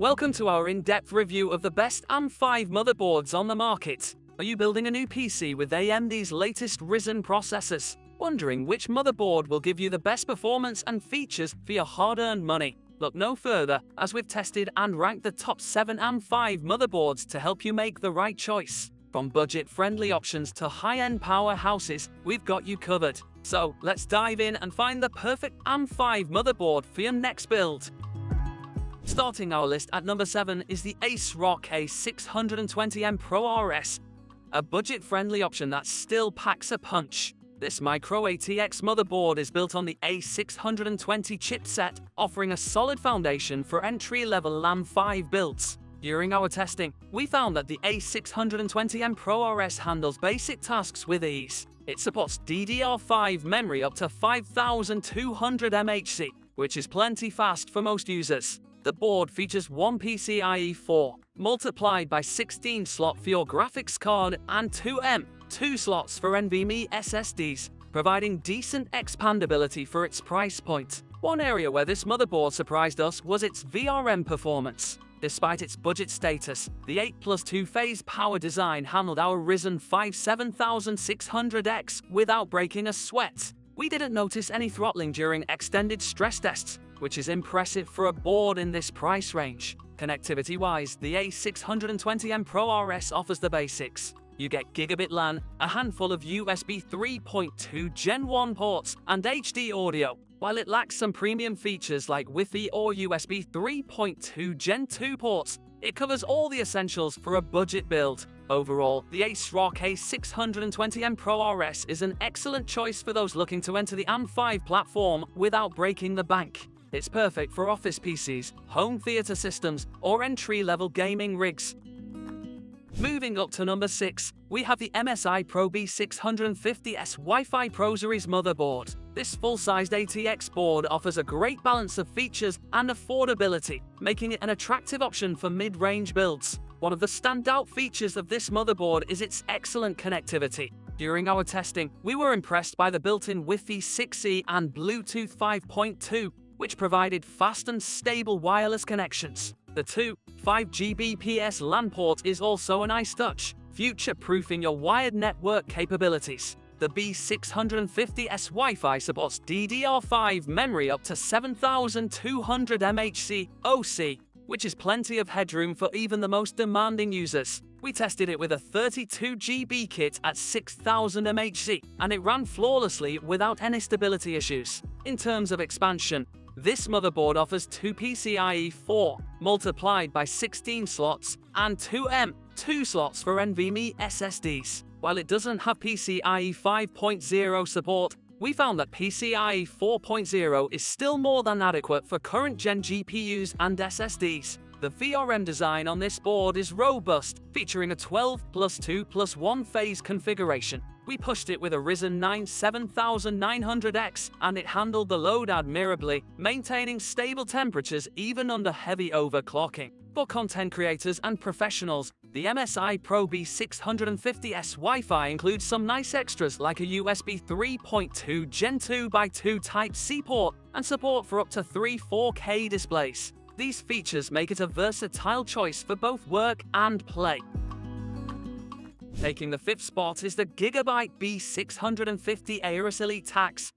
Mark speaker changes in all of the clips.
Speaker 1: Welcome to our in-depth review of the best AM5 motherboards on the market. Are you building a new PC with AMD's latest Ryzen processors? Wondering which motherboard will give you the best performance and features for your hard-earned money? Look no further, as we've tested and ranked the top 7 AM5 motherboards to help you make the right choice. From budget-friendly options to high-end powerhouses, we've got you covered. So let's dive in and find the perfect AM5 motherboard for your next build. Starting our list at number 7 is the ASRock A620M Pro RS, a budget-friendly option that still packs a punch. This micro ATX motherboard is built on the A620 chipset, offering a solid foundation for entry-level AM5 builds. During our testing, we found that the A620M Pro RS handles basic tasks with ease. It supports DDR5 memory up to 5200 MHz, which is plenty fast for most users. The board features one PCIe 4, multiplied by 16 slot for your graphics card and 2M, 2 slots for NVMe SSDs, providing decent expandability for its price point. One area where this motherboard surprised us was its VRM performance. Despite its budget status, the 8 plus 2 phase power design handled our Ryzen 5 7600X without breaking a sweat. We didn't notice any throttling during extended stress tests, which is impressive for a board in this price range. Connectivity-wise, the A620M Pro RS offers the basics. You get gigabit LAN, a handful of USB 3.2 Gen 1 ports, and HD audio, while it lacks some premium features like Wi-Fi or USB 3.2 Gen 2 ports. It covers all the essentials for a budget build. Overall, the ASRock A620M Pro RS is an excellent choice for those looking to enter the AM5 platform without breaking the bank. It's perfect for office PCs, home theater systems, or entry-level gaming rigs. Moving up to number 6, we have the MSI Pro B650S Wi-Fi Pro Series motherboard. This full-sized ATX board offers a great balance of features and affordability, making it an attractive option for mid-range builds. One of the standout features of this motherboard is its excellent connectivity. During our testing, we were impressed by the built-in Wi-Fi 6E and Bluetooth 5.2, which provided fast and stable wireless connections. The 2 5 Gbps LAN port is also a nice touch, future-proofing your wired network capabilities. The B650S Wi-Fi supports DDR5 memory up to 7200 MHz OC, which is plenty of headroom for even the most demanding users. We tested it with a 32GB kit at 6000 MHz, and it ran flawlessly without any stability issues. In terms of expansion, this motherboard offers two PCIe 4, multiplied by 16 slots, and 2M, 2 slots for NVMe SSDs. While it doesn't have PCIe 5.0 support, we found that PCIe 4.0 is still more than adequate for current gen GPUs and SSDs. The VRM design on this board is robust, featuring a 12 plus 2 plus 1 phase configuration. We pushed it with a Ryzen 9 7900X and it handled the load admirably, maintaining stable temperatures even under heavy overclocking. For content creators and professionals, the MSI Pro B650S Wi-Fi includes some nice extras like a USB 3.2 Gen 2 x 2 Type-C port and support for up to three 4K displays. These features make it a versatile choice for both work and play. Taking the fifth spot is the Gigabyte B650 Aorus Elite AX,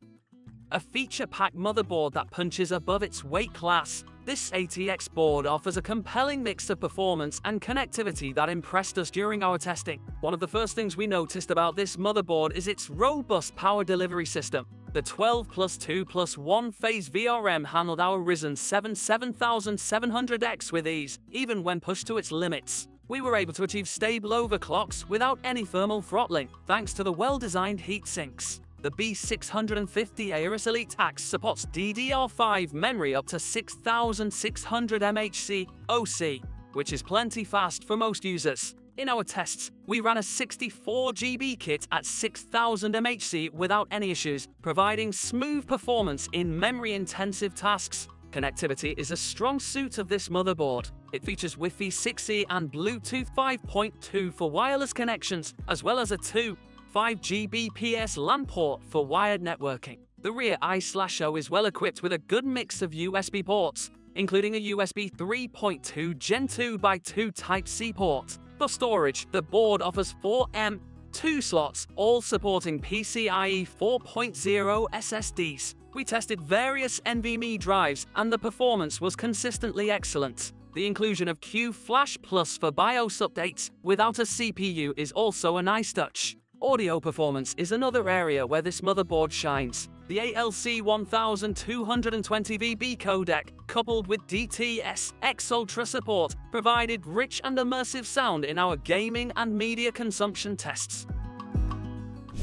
Speaker 1: a feature-packed motherboard that punches above its weight class. This ATX board offers a compelling mix of performance and connectivity that impressed us during our testing. One of the first things we noticed about this motherboard is its robust power delivery system. The 12 plus 2 plus 1 phase VRM handled our Ryzen 7 7700X with ease, even when pushed to its limits. We were able to achieve stable overclocks without any thermal throttling, thanks to the well-designed heat sinks. The B650 Aorus Elite AX supports DDR5 memory up to 6600 MHz OC, which is plenty fast for most users. In our tests, we ran a 64GB kit at 6000 MHz without any issues, providing smooth performance in memory-intensive tasks. Connectivity is a strong suit of this motherboard. It features Wi-Fi 6E and Bluetooth 5.2 for wireless connections, as well as a 2 5 Gbps LAN port for wired networking. The rear I/O is well equipped with a good mix of USB ports, including a USB 3.2 Gen 2 by 2 Type-C port. For storage, the board offers 4 M, 2 slots, all supporting PCIe 4.0 SSDs. We tested various NVMe drives and the performance was consistently excellent. The inclusion of Q-Flash Plus for BIOS updates without a CPU is also a nice touch. Audio performance is another area where this motherboard shines. The ALC 1220VB codec, coupled with DTS X Ultra support, provided rich and immersive sound in our gaming and media consumption tests.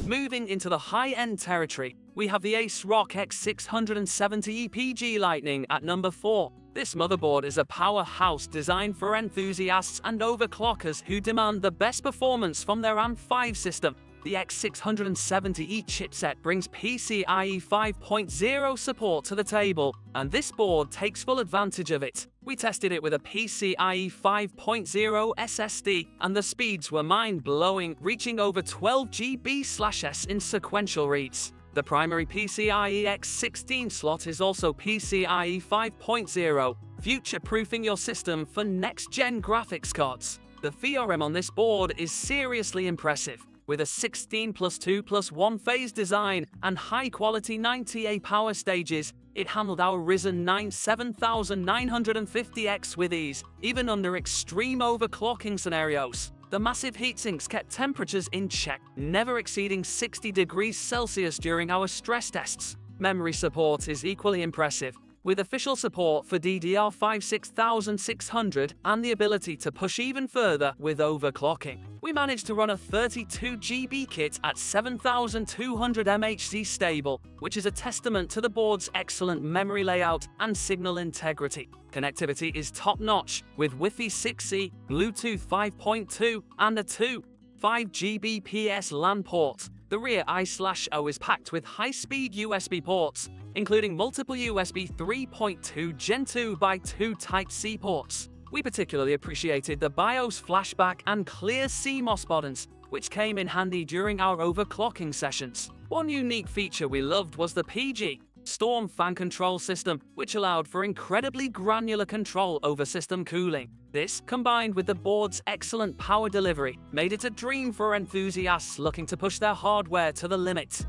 Speaker 1: Moving into the high-end territory, we have the ASRock X670E PG Lightning at number 4. This motherboard is a powerhouse designed for enthusiasts and overclockers who demand the best performance from their AM5 system. The X670E chipset brings PCIe 5.0 support to the table, and this board takes full advantage of it. We tested it with a PCIe 5.0 SSD, and the speeds were mind-blowing, reaching over 12 GB/s in sequential reads. The primary PCIe X16 slot is also PCIe 5.0, future-proofing your system for next-gen graphics cards. The VRM on this board is seriously impressive, with a 16 plus 2 plus 1 phase design and high quality 90A power stages, it handled our Ryzen 9 7950X with ease, even under extreme overclocking scenarios. The massive heatsinks kept temperatures in check, never exceeding 60 degrees Celsius during our stress tests. Memory support is equally impressive, with official support for DDR5 6600 and the ability to push even further with overclocking. We managed to run a 32GB kit at 7200 MHz stable, which is a testament to the board's excellent memory layout and signal integrity. Connectivity is top-notch, with Wi-Fi 6E, Bluetooth 5.2, and a 2 5 Gbps LAN port. The rear I/O is packed with high-speed USB ports, including multiple USB 3.2 Gen 2 x 2 Type-C ports. We particularly appreciated the BIOS flashback and clear CMOS buttons, which came in handy during our overclocking sessions. One unique feature we loved was the PG Storm fan control system, which allowed for incredibly granular control over system cooling. This, combined with the board's excellent power delivery, made it a dream for enthusiasts looking to push their hardware to the limit.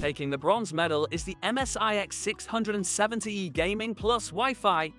Speaker 1: Taking the bronze medal is the MSI X670E Gaming Plus Wi-Fi,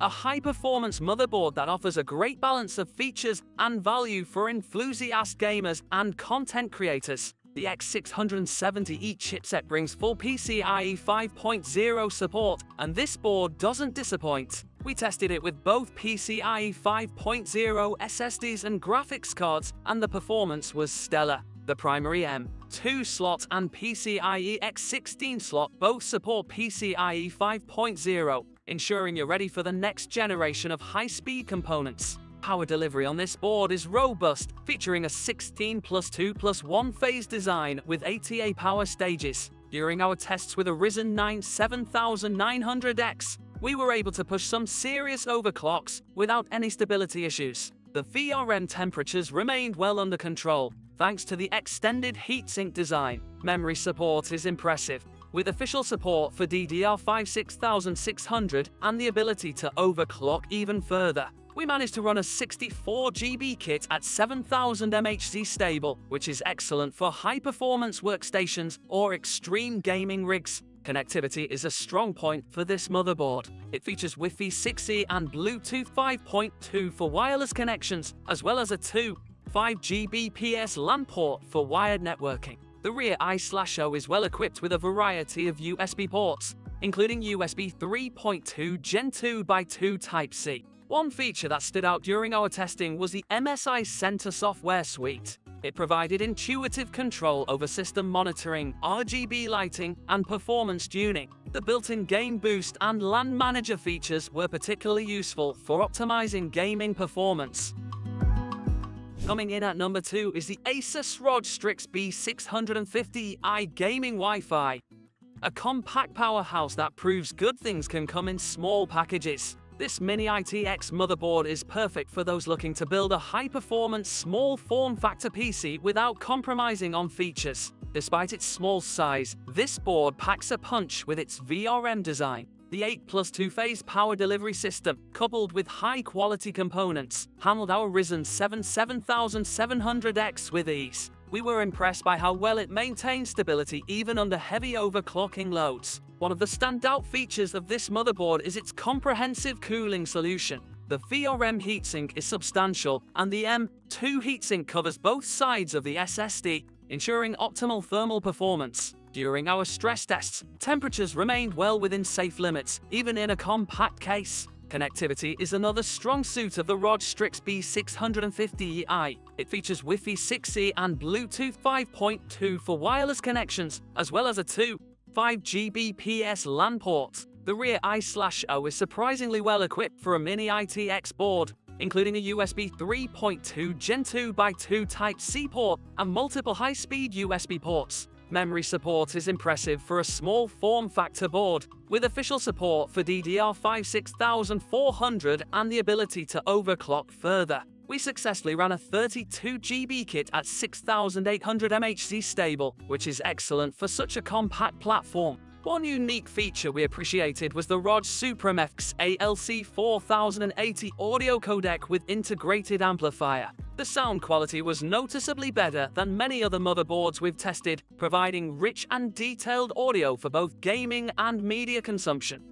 Speaker 1: a high-performance motherboard that offers a great balance of features and value for enthusiast gamers and content creators. The X670E chipset brings full PCIe 5.0 support, and this board doesn't disappoint. We tested it with both PCIe 5.0 SSDs and graphics cards, and the performance was stellar. The primary M2 slot and PCIe X16 slot both support PCIe 5.0, ensuring you're ready for the next generation of high-speed components. Power delivery on this board is robust, featuring a 16 plus 2 plus 1 phase design with ATA power stages. During our tests with a Ryzen 9 7900X, we were able to push some serious overclocks without any stability issues. The VRM temperatures remained well under control, thanks to the extended heatsink design. Memory support is impressive, with official support for DDR5 6600 and the ability to overclock even further. We managed to run a 64GB kit at 7000 MHz stable, which is excellent for high-performance workstations or extreme gaming rigs. Connectivity is a strong point for this motherboard. It features Wi-Fi 6E and Bluetooth 5.2 for wireless connections, as well as a 2 5 Gbps LAN port for wired networking. The rear I/O is well equipped with a variety of USB ports, including USB 3.2 Gen 2 x 2 Type-C. One feature that stood out during our testing was the MSI Center software suite. It provided intuitive control over system monitoring, RGB lighting, and performance tuning. The built-in Game Boost and LAN Manager features were particularly useful for optimizing gaming performance. Coming in at number 2 is the Asus ROG Strix B650i Gaming Wi-Fi, a compact powerhouse that proves good things can come in small packages. This Mini ITX motherboard is perfect for those looking to build a high-performance, small form-factor PC without compromising on features. Despite its small size, this board packs a punch with its VRM design. The 8 plus 2 phase power delivery system, coupled with high quality components, handled our Ryzen 7 7700X with ease. We were impressed by how well it maintained stability even under heavy overclocking loads. One of the standout features of this motherboard is its comprehensive cooling solution. The VRM heatsink is substantial, and the M2 heatsink covers both sides of the SSD, ensuring optimal thermal performance. During our stress tests, temperatures remained well within safe limits, even in a compact case. Connectivity is another strong suit of the ROG Strix B650i. It features Wi-Fi 6E and Bluetooth 5.2 for wireless connections, as well as a 2 5 Gbps LAN port. The rear i/O is surprisingly well equipped for a mini ITX board, including a USB 3.2 Gen 2 x 2 Type-C port and multiple high-speed USB ports. Memory support is impressive for a small form factor board, with official support for DDR5 6400 and the ability to overclock further. We successfully ran a 32GB kit at 6800 MHz stable, which is excellent for such a compact platform. One unique feature we appreciated was the ROG SupremeFX ALC 4080 audio codec with integrated amplifier. The sound quality was noticeably better than many other motherboards we've tested, providing rich and detailed audio for both gaming and media consumption.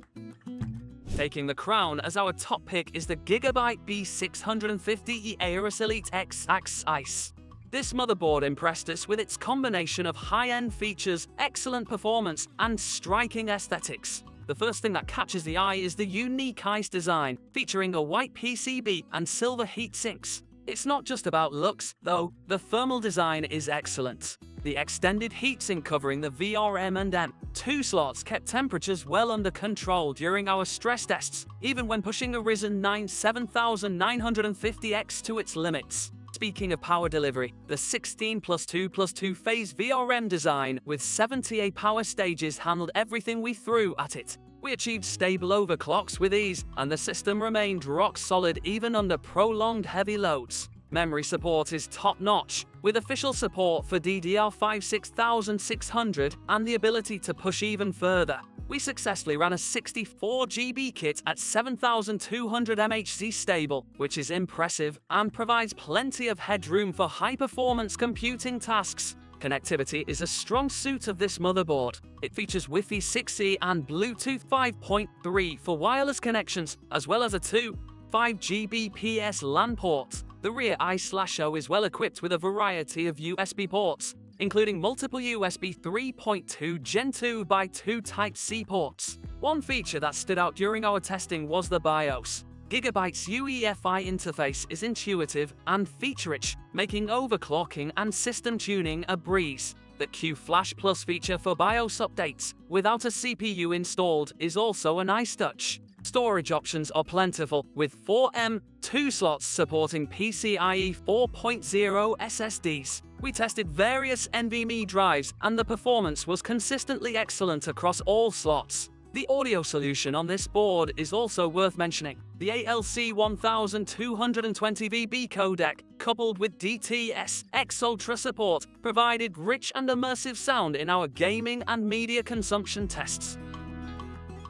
Speaker 1: Taking the crown as our top pick is the Gigabyte B650E Aorus Elite X AX Ice. This motherboard impressed us with its combination of high-end features, excellent performance, and striking aesthetics. The first thing that catches the eye is the unique ice design, featuring a white PCB and silver heat sinks. It's not just about looks, though, the thermal design is excellent. The extended heatsink covering the VRM and M2 slots kept temperatures well under control during our stress tests, even when pushing a Ryzen 9 7950X to its limits. Speaking of power delivery, the 16 plus 2 plus 2 phase VRM design with 78 power stages handled everything we threw at it. We achieved stable overclocks with ease, and the system remained rock solid even under prolonged heavy loads. Memory support is top-notch, with official support for DDR5 6600 and the ability to push even further. We successfully ran a 64GB kit at 7200 MHz stable, which is impressive and provides plenty of headroom for high-performance computing tasks. Connectivity is a strong suit of this motherboard. It features Wi-Fi 6E and Bluetooth 5.3 for wireless connections, as well as a 2 5 Gbps LAN port. The rear i/O is well equipped with a variety of USB ports, including multiple USB 3.2 Gen 2 x 2 Type-C ports. One feature that stood out during our testing was the BIOS. Gigabyte's UEFI interface is intuitive and feature-rich, making overclocking and system tuning a breeze. The Q Flash Plus feature for BIOS updates without a CPU installed is also a nice touch. Storage options are plentiful, with 4M2 slots supporting PCIe 4.0 SSDs. We tested various NVMe drives and the performance was consistently excellent across all slots. The audio solution on this board is also worth mentioning. The ALC 1220VB codec, coupled with DTS X Ultra support, provided rich and immersive sound in our gaming and media consumption tests.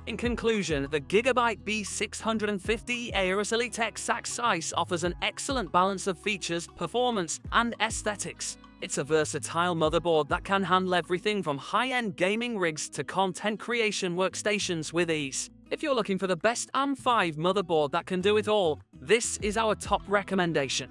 Speaker 1: In conclusion, the Gigabyte B650 Aorus Elite X AX Ice offers an excellent balance of features, performance, and aesthetics. It's a versatile motherboard that can handle everything from high-end gaming rigs to content creation workstations with ease. If you're looking for the best AM5 motherboard that can do it all, this is our top recommendation.